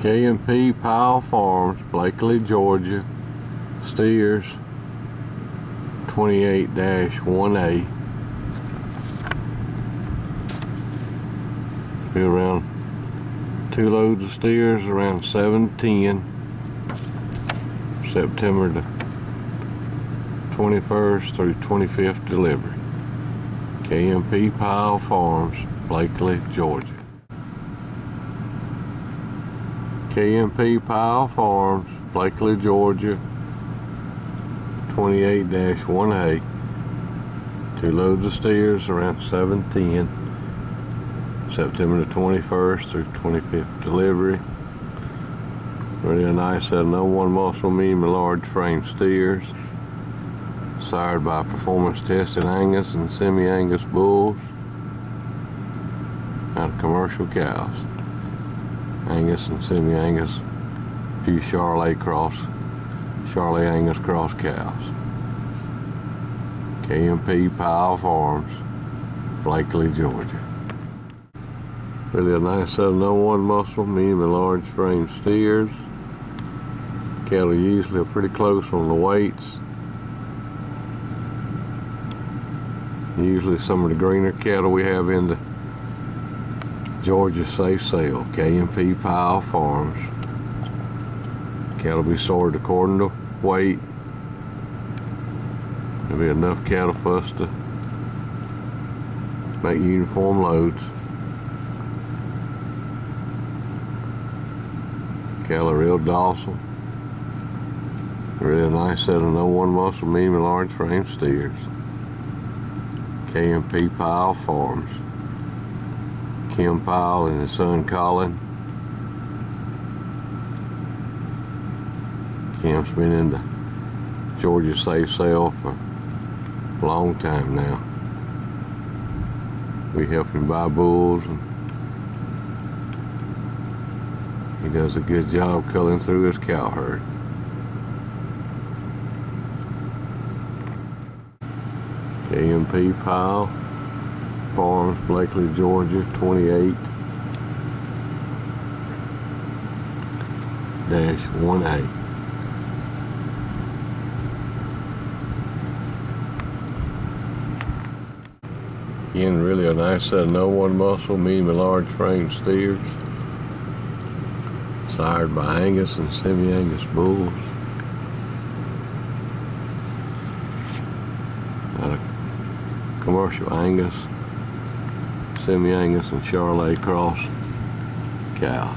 K&P Pyle Farms, Blakely, Georgia. Steers 28-1A. Be around two loads of steers around 710 September the 21st through 25th delivery. K&P Pyle Farms, Blakely, Georgia. K&P Pyle Farms, Blakely, Georgia. 28-1A. Two loads of steers around 710. September the 21st through 25th delivery. Really nice set no one muscle medium and large frame steers. Sired by performance tested Angus and SimAngus bulls. Of commercial cows. Angus and SimAngus. a Few Charolais cross Charolais Angus cross cows. K&P Pyle Farms, Blakely, Georgia. Really a nice set of oh no one muscle, medium and large frame steers. Cattle usually are pretty close on the weights. Usually some of the greener cattle we have in the Georgia Safe Sale, K&P Pyle Farms. Cattle be sorted according to weight. There'll be enough cattle for us to make uniform loads. Cattle real docile. Really nice set of no one muscle, medium and large frame steers. K&P Pyle Farms. Kim Pyle and his son Colin. Kim's been in the Georgia Safe Sale for a long time now. We help him buy bulls and he does a good job culling through his cow herd. K&P Pyle Farms, Blakely, Georgia, 28 dash 1A. Again, really a nice set of no one muscle, medium and large frame steers. Sired by Angus and SimAngus bulls. commercial of commercial Angus, and Charolais cross cows.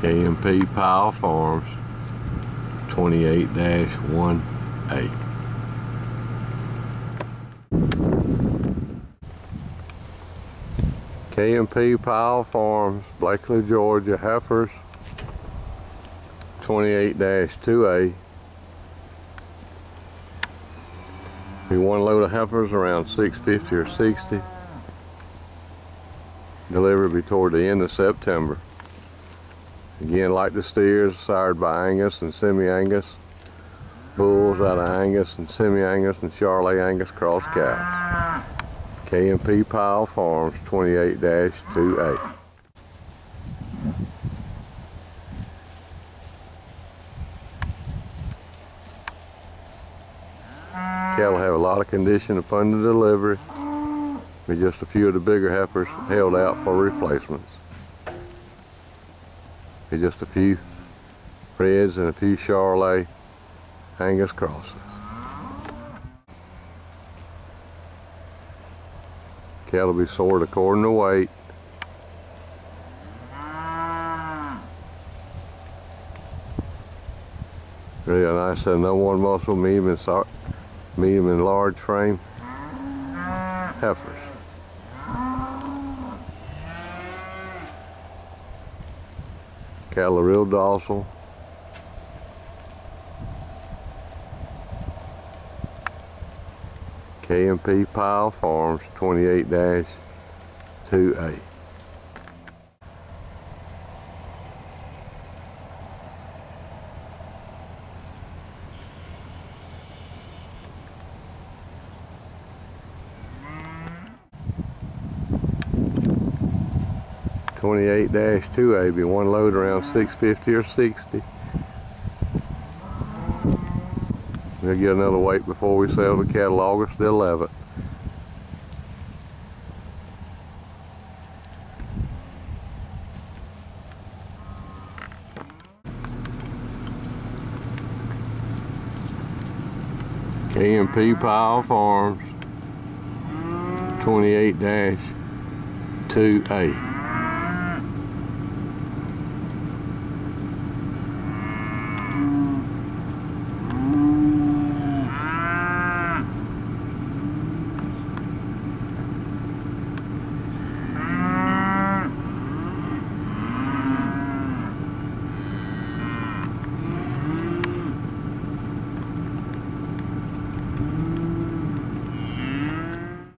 K&P Pyle Farms, 28-1A. Pyle Farms, Blakely, Georgia, heifers, 28-2A. Be one load of heifers around 650 or 60. Delivery toward the end of September. Again, like the steers, sired by Angus and SimAngus. Bulls out of Angus and SimAngus and Charolais Angus cross cows. Ah. K&P Farms 28-2A. Cattle have a lot of condition upon the delivery. With just a few of the bigger heifers held out for replacements. With just a few Reds and a few Charolais Angus crosses. Cattle be sorted according to weight. Really nice uh, no one muscle, medium and, so medium and large frame heifers. Cattle are real docile. K&P Pyle Farms 28-2A. Twenty-eight two A be one load around six fifty or sixty. We'll get another weight before we sell the cattle August the eleventh. K&P Pyle Farms 28 2A.